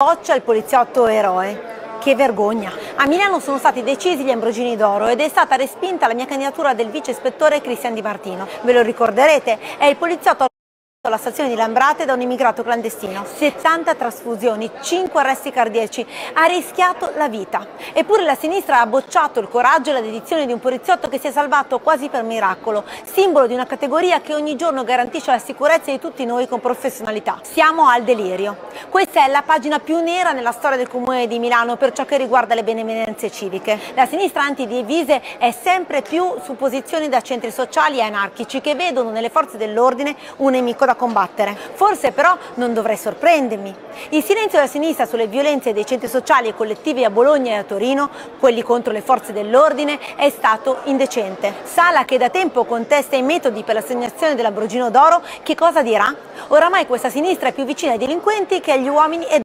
Boccia il poliziotto eroe. Che vergogna! A Milano sono stati decisi gli Ambrogini d'Oro ed è stata respinta la mia candidatura del vice ispettore Cristian Di Martino. Ve lo ricorderete? È il poliziotto alla stazione di Lambrate da un immigrato clandestino. 70 trasfusioni, 5 arresti cardiaci, ha rischiato la vita. Eppure la sinistra ha bocciato il coraggio e la dedizione di un poliziotto che si è salvato quasi per miracolo, simbolo di una categoria che ogni giorno garantisce la sicurezza di tutti noi con professionalità. Siamo al delirio. Questa è la pagina più nera nella storia del Comune di Milano per ciò che riguarda le benemerenze civiche. La sinistra antidivise è sempre più su posizioni da centri sociali e anarchici che vedono nelle forze dell'ordine un nemico da combattere. Forse però non dovrei sorprendermi. Il silenzio della sinistra sulle violenze dei centri sociali e collettivi a Bologna e a Torino, quelli contro le forze dell'ordine, è stato indecente. Sala che da tempo contesta i metodi per l'assegnazione dell'Ambrogino d'Oro, che cosa dirà? Oramai questa sinistra è più vicina ai delinquenti che agli uomini e